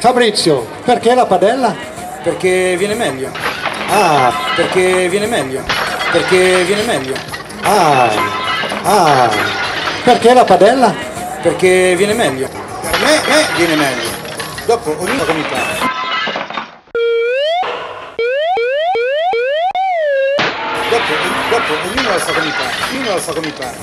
Fabrizio, perché la padella? Perché viene meglio. Ah, Perché viene meglio. Perché viene meglio. ah, ah. Perché la padella? Perché viene meglio. Per me, me viene meglio. Dopo ognuno come pare. Dopo, dopo ognuno lo sa come pare. Ognuno lo sa come pare.